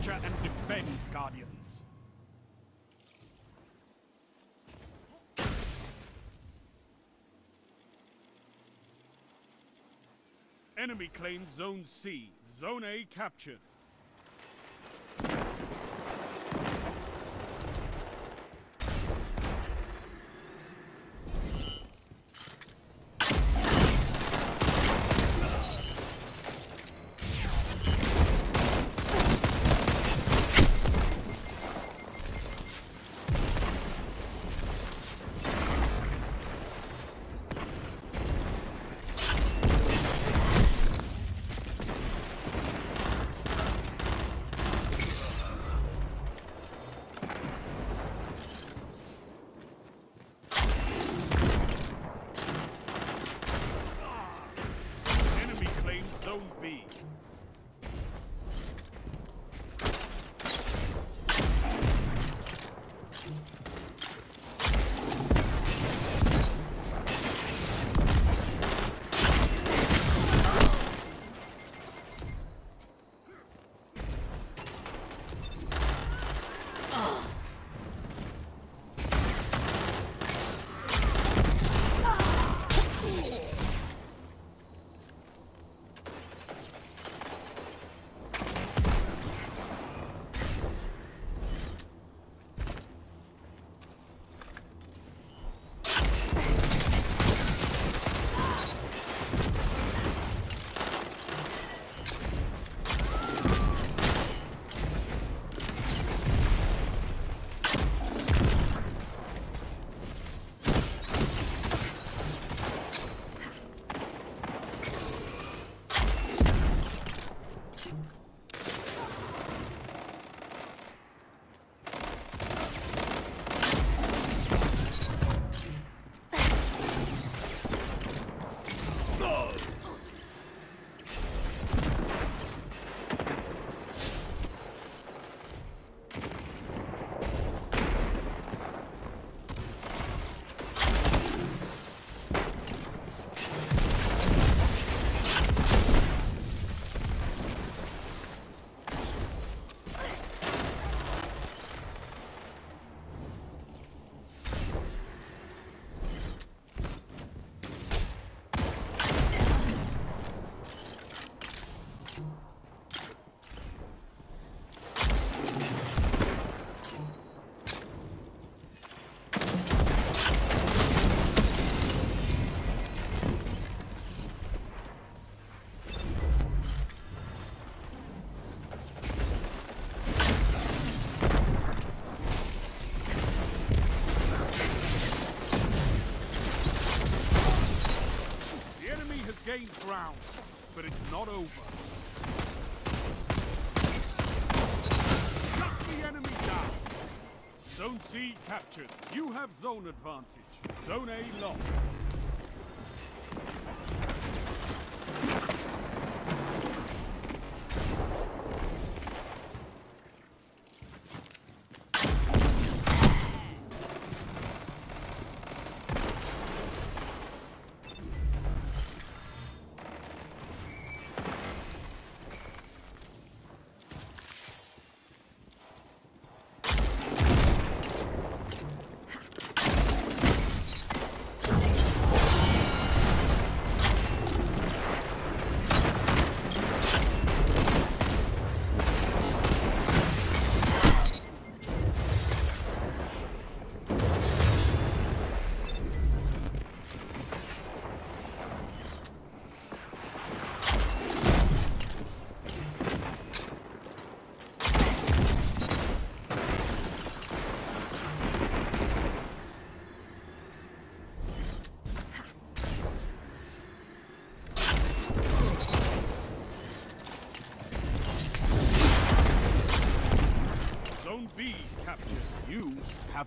Capture and defend, Guardians. Enemy claimed Zone C. Zone A captured. Zone B. gained ground, but it's not over. Shut the enemy down. Zone C captured. You have zone advantage. Zone A lost.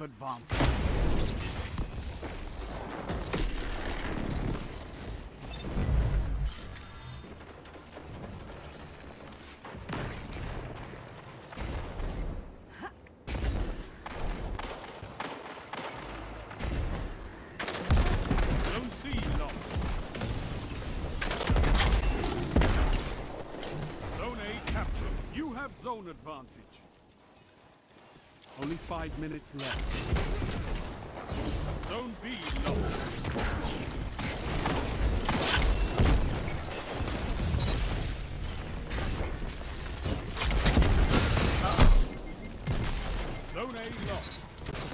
Have advanced. Zone C lost. Zone A captured. You have zone zone advantage. Only five minutes left. Zone B lost.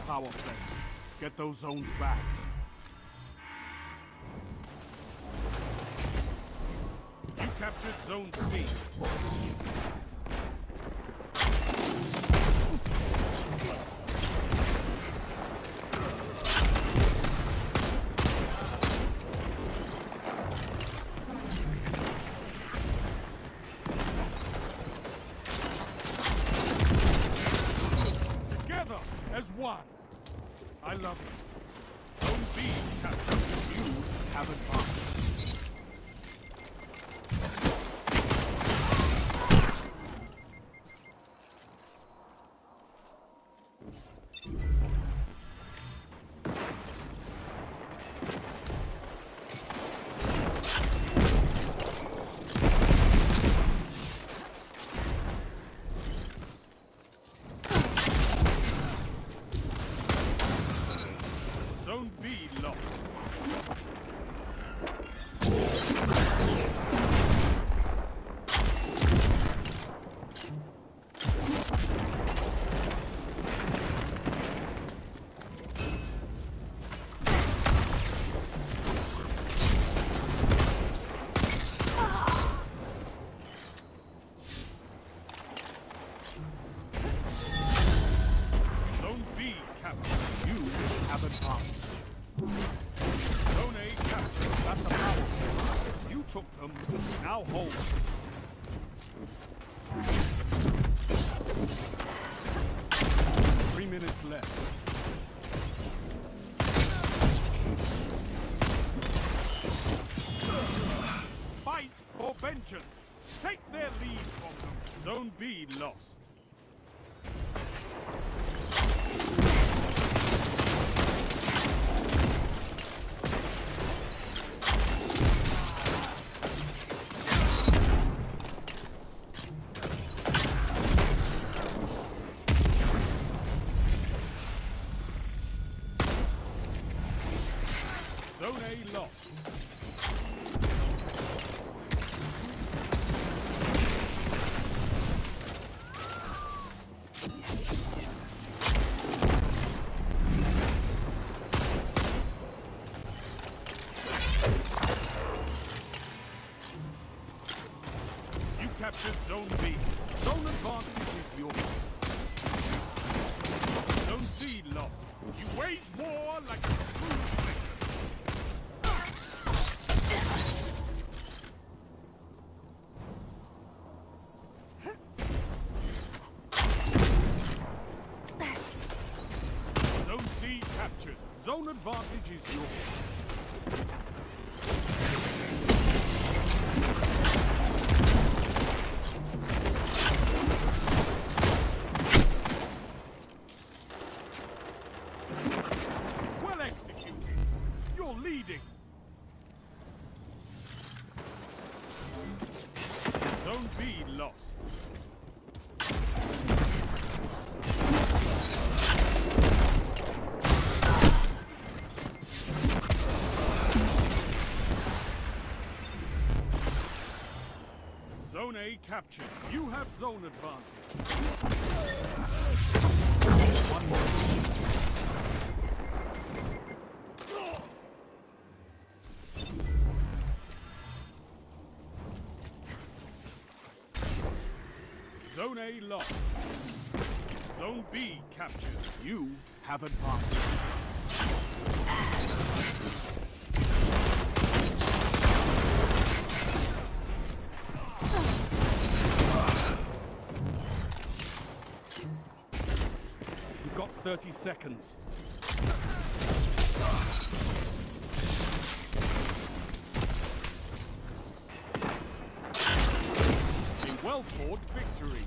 Power play. Get those zones back. You captured Zone C. One. I love it. Zone B captured. You have advantage. Advantage. Zone captured. That's a power. You took them. Now hold. Three minutes left. Fight for vengeance. Take their lead from them. Zone B lost. Zone advantage is yours. Zone A captured. You have zone advantage. One more. Zone A lost. Zone B captured. You have advantage. 30 seconds. A well-fought victory.